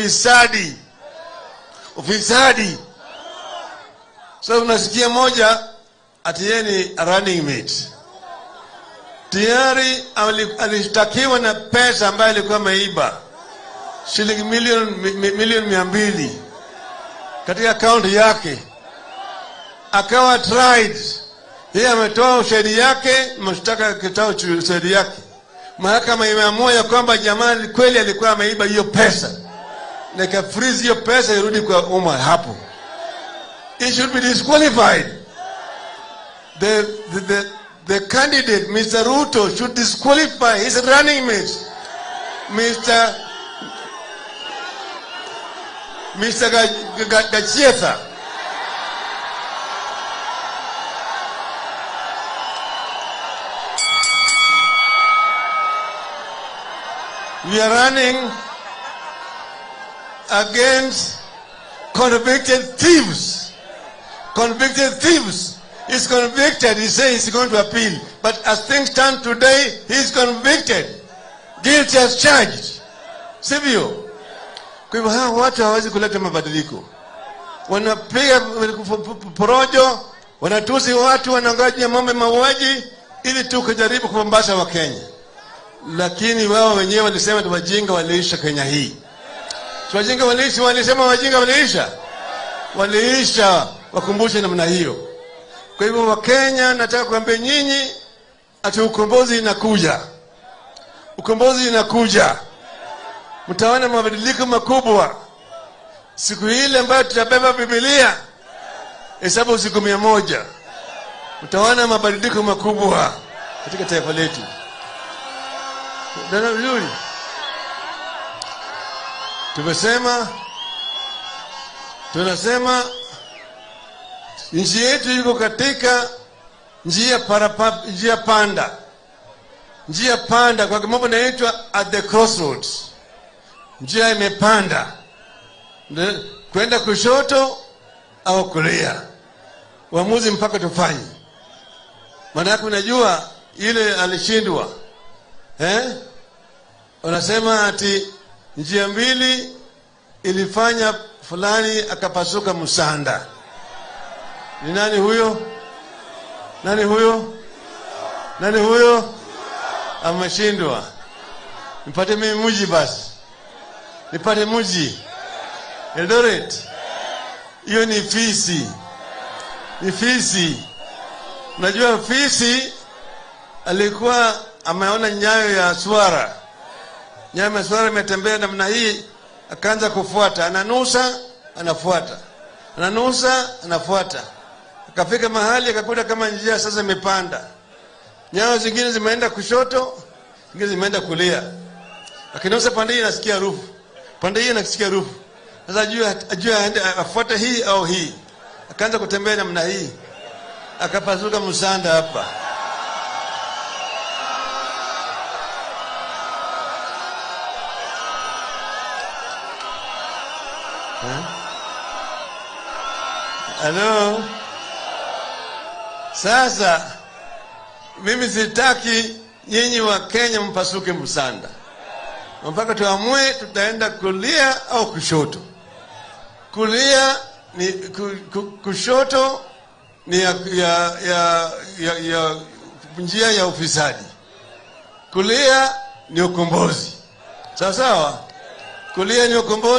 ufisadi, ufisadi. So unasikia moja ati yeye ni running mate. Tayari ali- alishtakiwa na pesa ambayo alikuwa ameiba shilingi milioni mi- milioni mia mbili. Katika akaunti yake, akawa tried. Yeye ametoa ushahidi yake, mashtaka akitoa ushahidi yake, mahakama imeamua ya kwamba jamani, kweli alikuwa ameiba hiyo pesa na ikafreeze hiyo pesa irudi kwa umma hapo. He should be disqualified. The, the, the, the candidate, Mr. Ruto, should disqualify his running mate, Mr. Mr. Ga- Ga- Gachietha. We are running against convicted thieves. Convicted thieves. He's convicted. He says he's going to appeal. But as things stand today, he's convicted. Guilty as charged. Sivyo? Kwa hivyo hawa watu hawawezi kuleta mabadiliko. Wanapiga porojo, wanatusi watu, wanangoja mambo ya mauaji ili tu kujaribu kupambasha Wakenya, lakini wao wenyewe walisema tu wajinga waliisha Kenya hii. Si wajinga waliishi, walisema wajinga waliisha, waliisha. Wakumbushe namna hiyo. Kwa hivyo Wakenya, nataka kuambia nyinyi ati ukombozi inakuja, ukombozi inakuja mtaona mabadiliko makubwa siku ile ambayo tutabeba Bibilia. hesabu siku mia moja, mtaona mabadiliko makubwa katika taifa letu. Dada, vizuri. Tumesema, tunasema nchi yetu iko katika njia parapa, njia panda, njia panda, kwa kimombo inaitwa at the crossroads. Njia imepanda. Kwenda kushoto au kulia, uamuzi mpaka tufanye. Maana yake unajua, ile alishindwa. Eh? Unasema ati njia mbili ilifanya fulani akapasuka msanda. Ni nani huyo? Nani huyo? Nani huyo? Ameshindwa. Nipate mimi mji basi nipate mji Eldoret. Hiyo ni fisi, ni fisi. najua fisi alikuwa ameona nyayo ya swara, nyayo swala imetembea namna hii, akaanza kufuata, ananusa, anafuata, ananusa, anafuata, akafika mahali akakuta kama njia sasa imepanda, nyama zingine zimeenda kushoto, zingine zimeenda kulia, akinusa pande hii anasikia harufu. Pande hii anasikia harufu. Sasa ajue aende afuate hii au hii. Akaanza kutembea namna hii, akapasuka msanda hapa. Halo. Sasa mimi sitaki nyinyi wa Kenya mpasuke msanda mpaka tuamue tutaenda kulia au kushoto. Kulia ni ku, ku, kushoto ni ya, ya, ya, ya, ya njia ya ufisadi, kulia ni ukombozi. Sawa sawa, kulia ni ukombozi.